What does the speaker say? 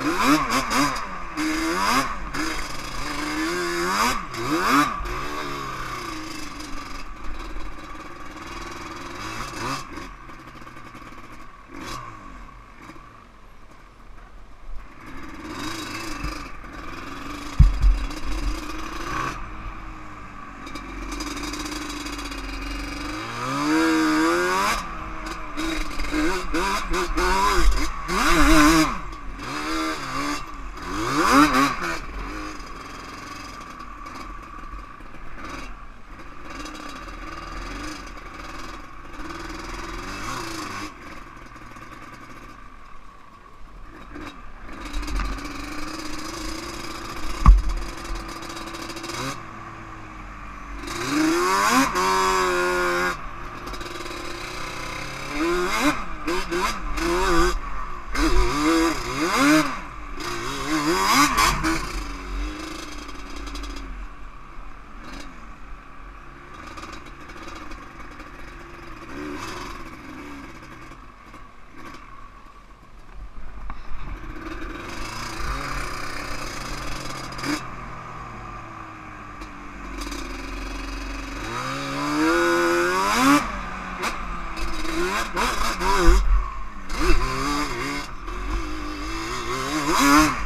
Mm-hmm. Mm-hmm. Mm-hmm.